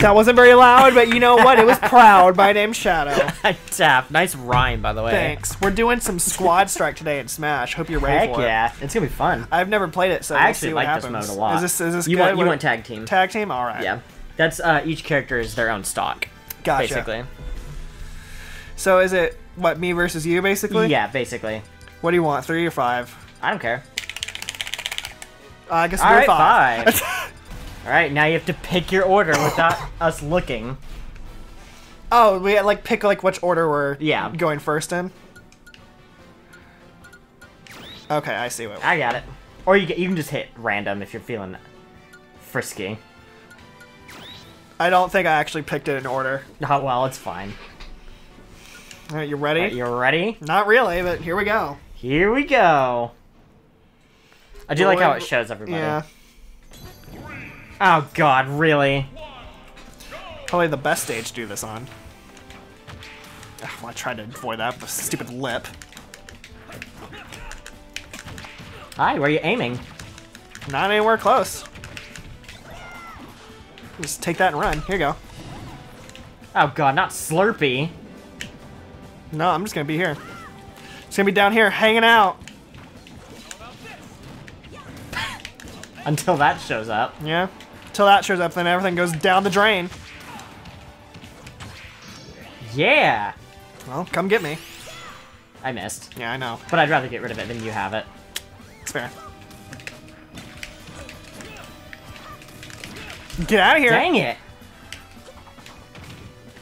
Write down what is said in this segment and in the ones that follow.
That wasn't very loud, but you know what? It was proud. My name's Shadow. Tap. Nice rhyme, by the way. Thanks. We're doing some squad strike today in Smash. Hope you're ready Heck for it. yeah. It's gonna be fun. I've never played it, so I we'll actually see what like this happens. mode a lot. Is this is this you good? want you What- want tag team? tag team? All right. yeah. That's uh each character is their own stock. Gotcha. Basically. So is it what me versus you basically? Yeah, basically. What do you want? Three or five? I don't care. Uh, I guess All we'll do right, five. All right, now you have to pick your order without us looking. oh, we had, like pick like which order we're Yeah. going first in. Okay, I see what. I got it. Or you, get- you can just hit random if you're feeling frisky. I don't think I actually picked it in order. Oh, well, it's fine. All right, you ready? Right, you ready? Not really, but here we go. Here we go. I do like how it shows everybody. Yeah, Oh god, really? probably the best stage to do this on. Ugh, well, I tried to avoid that with a stupid lip. Hi, where are you aiming? Not anywhere close. Just take that and run. Here you go. Oh god, not Slurpee. No, I'm just gonna be here. Just gonna be down here hanging out. Until that shows up. Yeah. Till that shows up, then everything goes down the drain. Yeah! Well, come get me. I missed. Yeah, I know. But I'd rather get rid of it than you have it. It's fair. Get out of here. Dang it!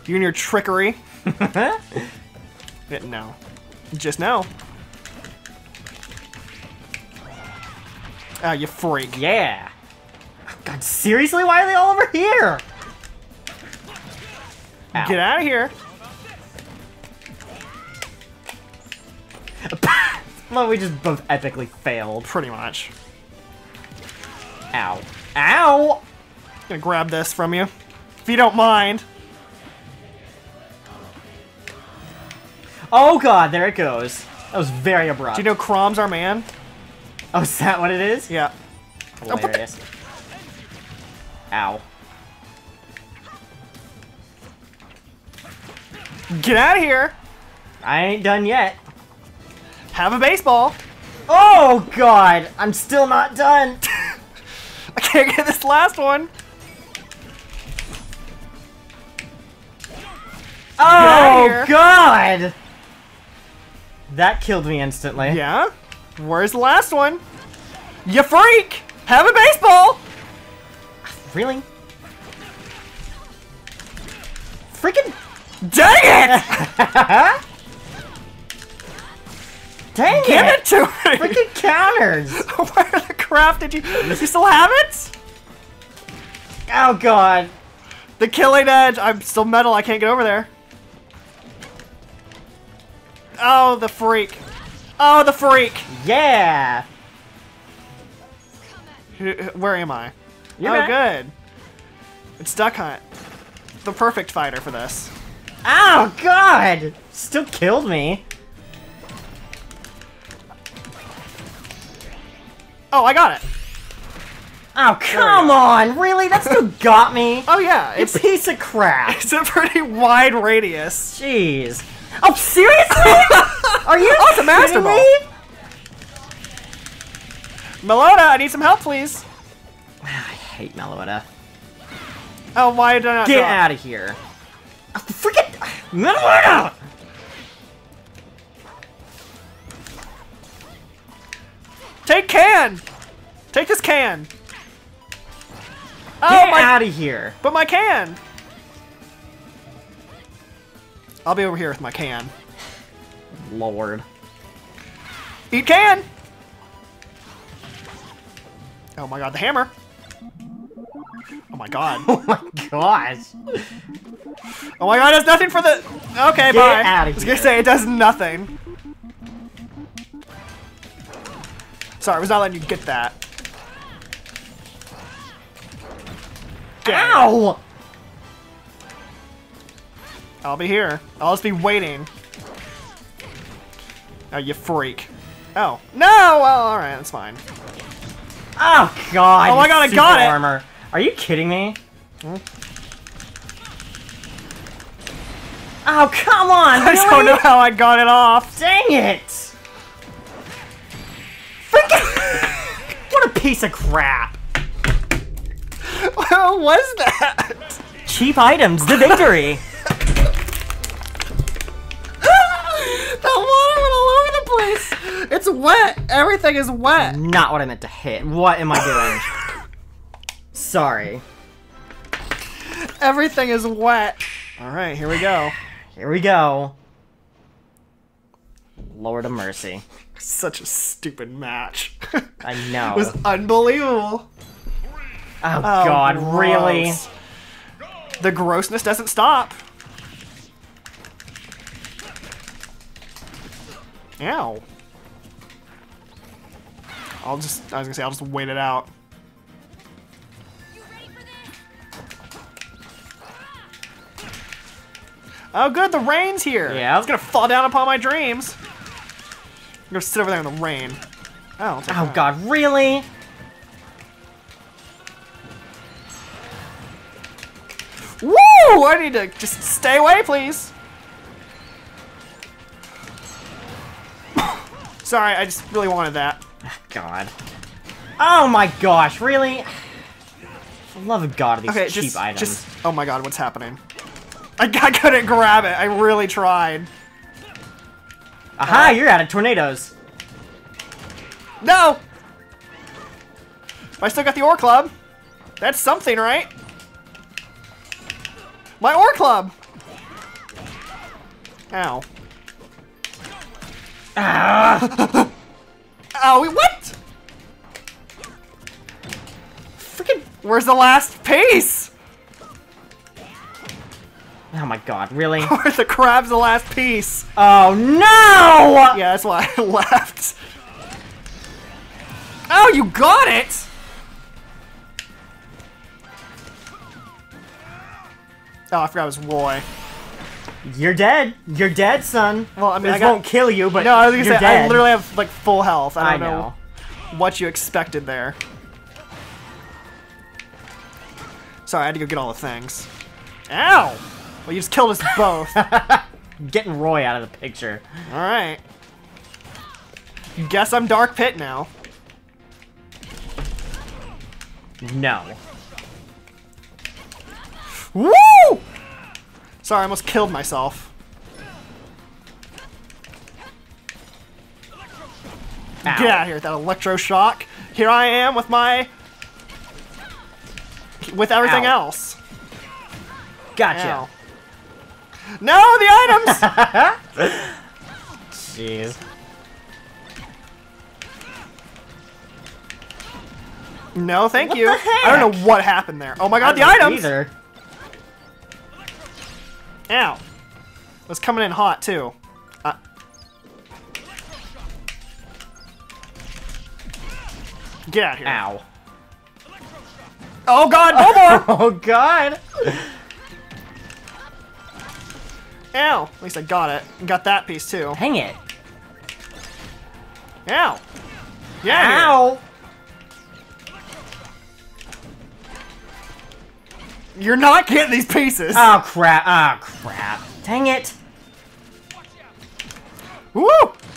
You and your trickery. No. Just no. Oh, you freak. Yeah! Oh, God, seriously? Why are they all over here? Ow. Get out of here. Well, we just both epically failed. Pretty much. Ow. Ow! Gonna grab this from you. If you don't mind. Oh god, there it goes. That was very abrupt. Do you know Chrom's our man? Oh, is that what it is? Yeah. Hilarious. Ow. Get out of here. I ain't done yet. Have a baseball. Oh god, I'm still not done. I can't get this last one. Oh god! That killed me instantly. Yeah? Where's the last one? You freak! Have a baseball! Really? Freaking Dang it! dang Give it! it to me! Freaking counters! Where the crap did you... You still have it? Oh god. The killing edge. I'm still metal. I can't get over there. Oh, the freak. Oh, the freak. Yeah! Where am I? You're oh, back. good. It's Duck Hunt. The perfect fighter for this. Oh god! Still killed me. Oh, I got it. Oh come on! Really? That still got me? Oh, yeah. It's, piece of crap. it's a pretty wide radius. Jeez. Oh, seriously? Are you Oh, it's a Master Ball. me? Meloetta, I need some help, please. Hate Meloetta. Oh, why did I not Get drop? out of here. Oh, freaking Meloetta! Take can! Take this can! Oh, Get my... out of here. But my can! I'll be over here with my can. Lord. Eat can! Oh my god, the hammer! Oh my god. Oh my gosh. Oh my god, it does nothing for the... Okay, Get bye. outta I was gonna say, it does nothing. Sorry, I was not letting you get that. Ow! I'll be here. I'll just be waiting. Oh, you freak. Oh. No! Well, alright, that's fine. Oh god. Oh my God, I got it. Armor. Are you kidding me? Oh, come on, I really? just don't know how I got it off. Dang it! Freaking... what a piece of crap. What was that? Cheap items, the victory. that water went all over the place. It's wet. Everything is wet. Not what I meant to hit. What am I doing? Sorry. Everything is wet. All right, here we go. Here we go. Lord of mercy. Such a stupid match. I know. it was unbelievable. Oh, Oh, God, really? The grossness doesn't stop. Ow. I'll just, I was gonna say, I'll just wait it out. Oh good, the rain's here! Yeah. It's gonna fall down upon my dreams. I'm gonna sit over there in the rain. Oh, Oh. God, really? Woo! I need to just stay away, please. Sorry, I just really wanted that. God. Oh my gosh, really? For the love of God, these Okay, cheap just, items. just. Oh my god, what's happening? I, I couldn't grab it. I really tried. Aha, you're out of tornadoes. No. I still got the ore club. That's something, right? My ore club. Ow. Ah, Oh, wait, what? Freaking. Where's the last piece? Oh my God, really? The crab's the last piece? Oh no! Yeah, that's why I left. Oh, you got it! Oh, I forgot it was Roy. You're dead. You're dead, son. Well, I mean, this I got- won't kill you, but No, I was gonna say, dead. I literally have, like, full health. I I don't know. know. what you expected there. Sorry, I had to go get all the things. Ow! Well, you just killed us both. Getting Roy out of the picture. Alright. Guess I'm Dark Pit now. No. Woo! Sorry, I almost killed myself. Ow. Get out of here with that electroshock. Here I am with my... With everything Ow. else. Gotcha. Ow. No, the items! Jeez. no, thank What you. I don't know what happened there. Oh my god, the items! Either. Ow. It was coming in hot, too. Uh, get out of here. Ow. Oh god, no more! Oh God. Ow. At least I got it. And got that piece, too. Hang it. Ow. Yeah. Ow. You're not getting these pieces. Oh crap. Oh crap. Dang it. Woo!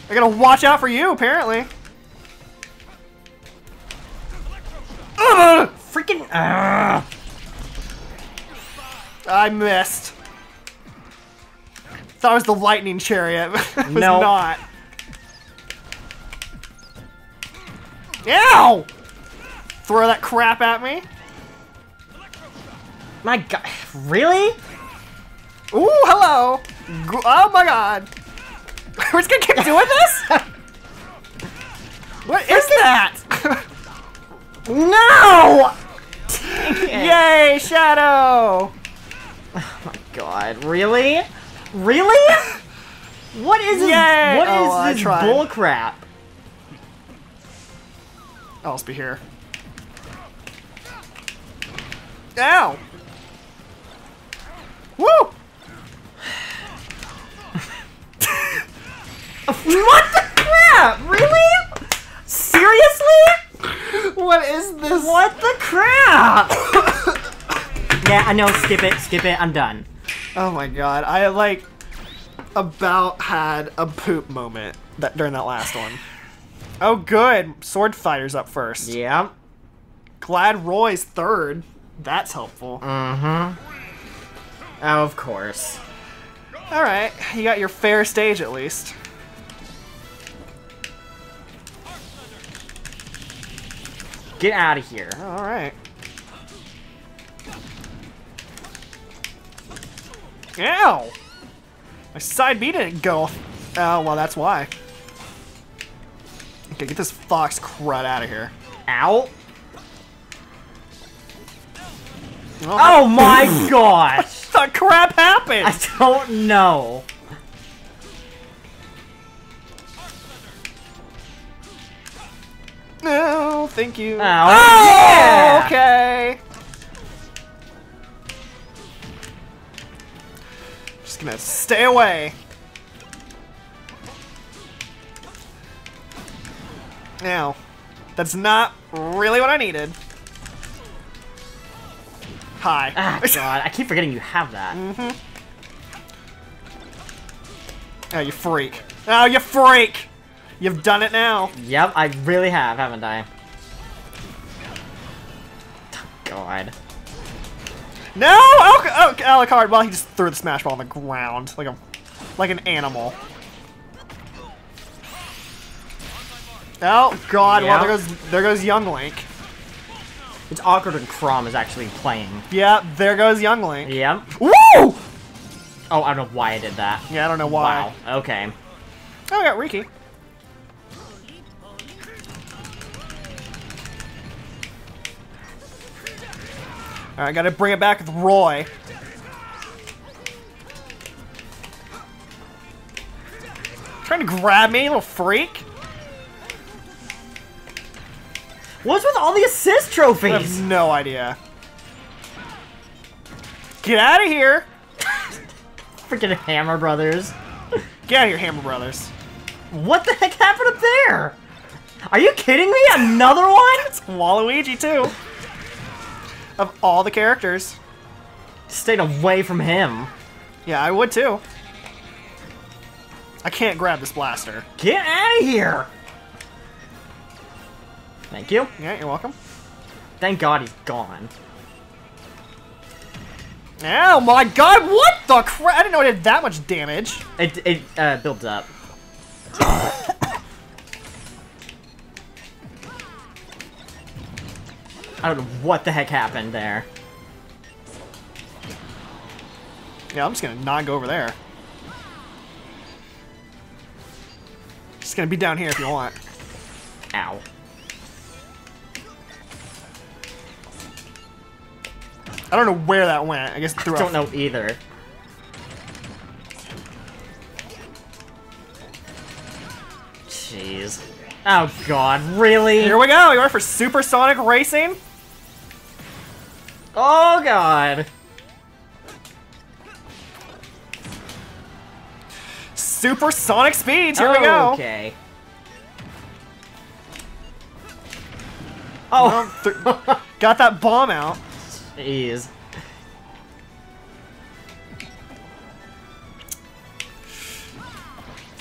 I gotta watch out for you, apparently. Ugh! Freaking. Uh, I missed. Thought it was the lightning chariot. it was No. not. Ow! Throw that crap at me. my God. Really? Ooh, hello. G- Oh my god. We're just gonna keep doing this? what is that? No. Yay, Shadow! Oh my god. Really? Really? What is this? Yay! What is Oh, I this tried. bull crap? I'll just be here. Ow! Woo! What the crap? Really? Seriously? What is this? What the crap? yeah, I know. Skip it. Skip it. I'm done. Oh my god, I like. about had a poop moment that during that last one. Oh, good. Sword fighters up first. Yeah. Glad Roy's third. That's helpful. Mm-hmm. Oh, of course. All right, you got your fair stage at least. Get out of here. All right. Ow! My side B didn't go. Oh, well, that's why. Okay, get this fox crud out of here. Ow. Oh my oh gosh! the crap happened? I don't know. No, thank you. Oh, yeah! okay. Gonna stay away. Now, that's not really what I needed. Hi. Ah, God, I keep forgetting you have that. Mm -hmm. oh, you freak. Oh, you freak! You've done it now. Yep, I really have, haven't I? God. No! Oh, oh Alucard! Well, he just threw the smash ball on the ground like a, like an animal. Oh God! Yeah. Well, there goes there goes Young Link. It's awkward when Chrom is actually playing. Yeah, there goes Young Link. Yep. Woo! Oh, I don't know why I did that. Yeah, I don't know why. Wow. Okay. Oh, I got Riki. Alright, gotta bring it back with Roy. Trying to grab me, little freak? What's with all the assist trophies? I have no idea. Get out of here! Freaking Hammer Brothers. Get out of here, Hammer Brothers. What the heck happened up there? Are you kidding me? Another one? It's Waluigi, too. Of all the characters. Stayed away from him. Yeah, I would too. I can't grab this blaster. Get out of here! Thank you. Yeah, you're welcome. Thank God he's gone. Oh my god, what the crap? I didn't know it did that much damage. It it uh, builds up. I don't know what the heck happened there. Yeah, I'm just gonna not go over there. Just gonna be down here if you want. Ow. I don't know where that went. I guess I don't know either. Jeez. Oh god, really? Here we go. You ready for supersonic racing? Oh god. Supersonic speeds. Here we go. Okay. Oh, Th- got that bomb out. jeez.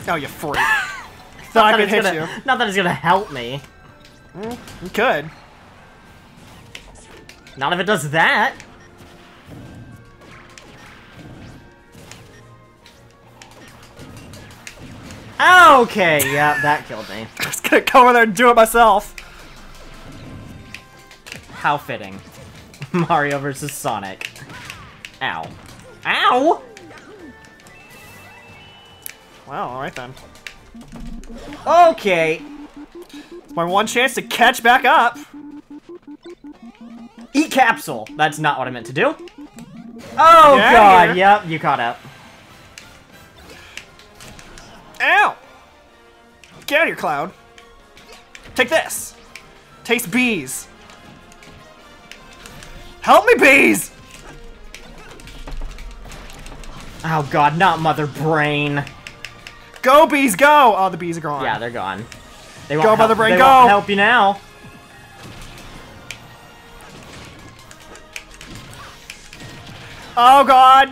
Oh, you freak. Thought I could hit gonna, you. Not that it's gonna help me. Mm, you could. Not if it does that. Okay, yeah, that killed me. I'm just gonna come over there and do it myself. How fitting. Mario versus Sonic. Ow. Ow! Wow, alright then. Okay. It's my one chance to catch back up. Eat capsule. That's not what I meant to do. Oh Yeah, god, here. yep, you caught up. Ow! Get out of here, Cloud. Take this. Taste bees. Help me, bees! Oh god, not Mother Brain. Go, bees, go! Oh, the bees are gone. Yeah, they're gone. They Go, won't Mother help, Brain, they go! won't help you now. Oh, God!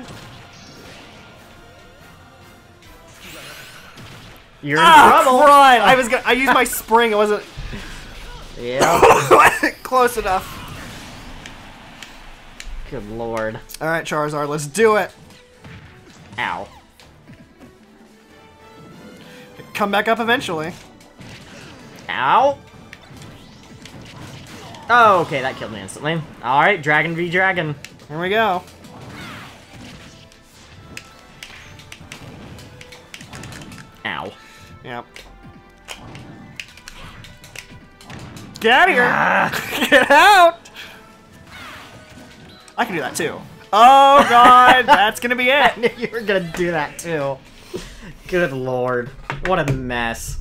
You're in Ah, trouble. run! I was gonna. I used my spring. It wasn't Yeah. close enough. Good lord. All right, Charizard, let's do it. Ow. Come back up eventually. Ow. Oh, okay, that killed me instantly. Alright, Dragon v Dragon. Here we go. Ow. Yep. Get out of here! Ah. Get out! I can do that too. Oh god, that's gonna be I it. knew you were gonna do that too. Good lord. What a mess.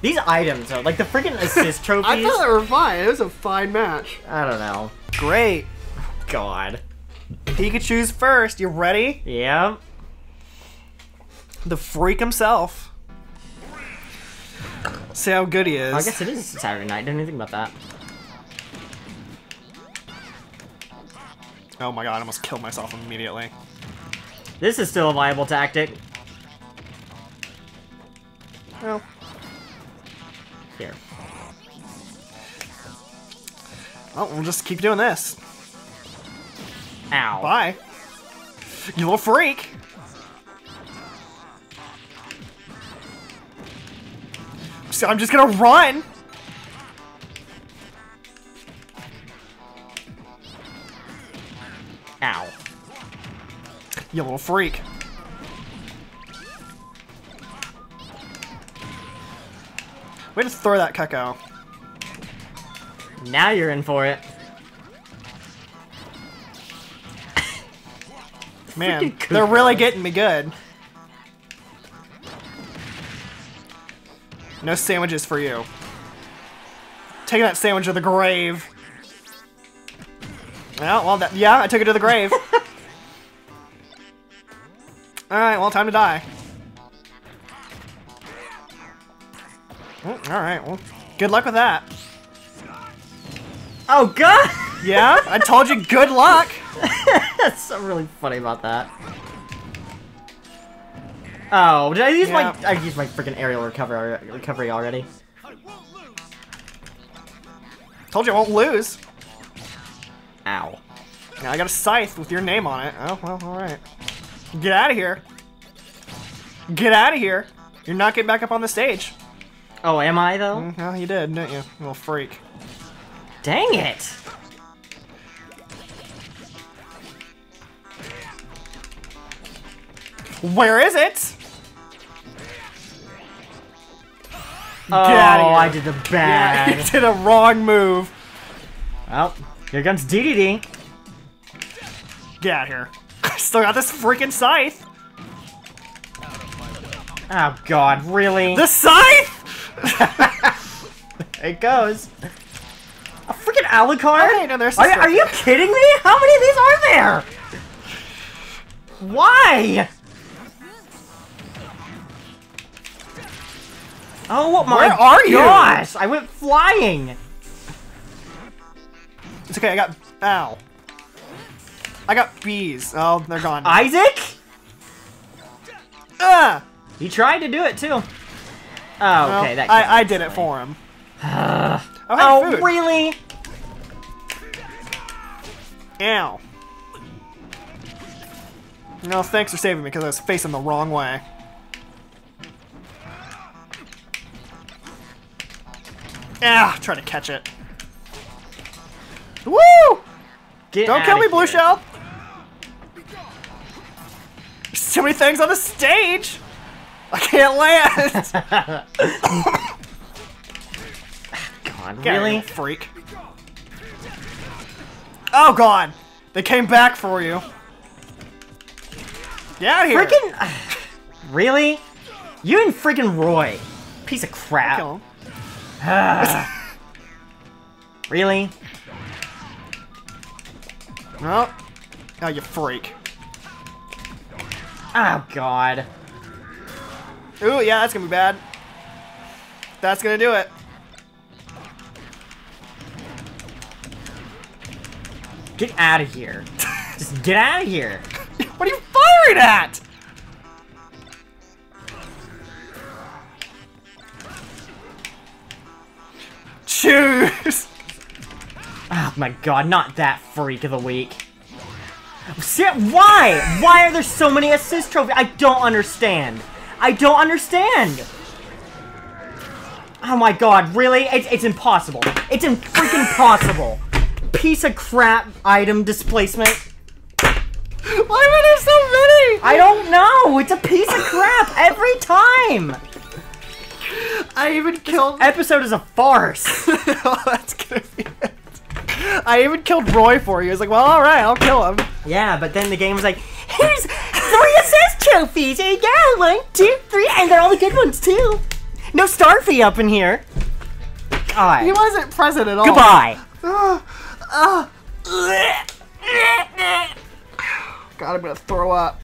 These items, though, like the freaking assist trophies. I thought they were fine. It was a fine match. I don't know. Great. God. Pikachu's first. You ready? Yeah. The freak himself. See how good he is. I guess it is Saturday night. Didn't think about that. Oh my god, I almost killed myself immediately. This is still a viable tactic. Well, Here. well, we'll just keep doing this. Ow. Bye. You little freak. So I'm just gonna run. Ow. You little freak. Throw that Cucco. Now you're in for it. Man, they're really getting me good. No sandwiches for you. Take that sandwich to the grave. Well, well, that, yeah, I took it to the grave. Alright, well, time to die. Alright, well, good luck with that. Oh god! Yeah, I told you good luck. That's so really funny about that. Oh, did I use Yeah. my I used my freaking aerial recovery recovery already? Told you I won't lose. Ow. Now I got a scythe with your name on it. Oh, well, alright. Get out of here. Get out of here. You're not getting back up on the stage. Oh, am I though? Mm, Well, you did, didn't you? Little freak. Dang it! Where is it? Oh. I did the Yeah, you bad. did a wrong move. well, here comes DDD. Get out of here. Still got this freaking scythe. Oh god, really? The scythe? It goes. A freaking Alucard? Okay, no, there's are, are you kidding me? How many of these are there? Why? Oh my Where are you? gosh! I went flying. It's okay, I got... Ow. I got bees. Oh, they're gone. Isaac? Ah! He tried to do it too. Oh, Well, okay, that. I, I did it for him. oh, Oh, really? Ow. No, thanks for saving me because I was facing the wrong way. Ah, try to catch it. Woo! Get Don't kill me, Blue. Shell! There's too many things on the stage! I can't land! God, Get really? freak. Oh god! They came back for you. Get out of here! Freaking. really? You and freaking Roy. Piece of crap. Really? No. Oh, you freak. Oh, God. Ooh, yeah, that's gonna be bad. That's gonna do it. Get out of here. Just get out of here. what are you firing at? Choose! Oh my god, not that freak of the week. Why? Why are there so many assist trophies? I don't understand. I don't understand. Oh my god, really? It's, it's impossible. It's in freaking impossible. Piece of crap item displacement. Why were there so many? I don't know. It's a piece of crap every time. I even killed. Episode is a farce. oh, that's gonna be it. I even killed Roy for you. I was like, well, all right, I'll kill him. Yeah, but then the game was like, here's trophies. Here you go. One, two, three, and they're all the good ones too. No Starfy up in here. Alright. He wasn't present at all. Goodbye. God, I'm gonna throw up.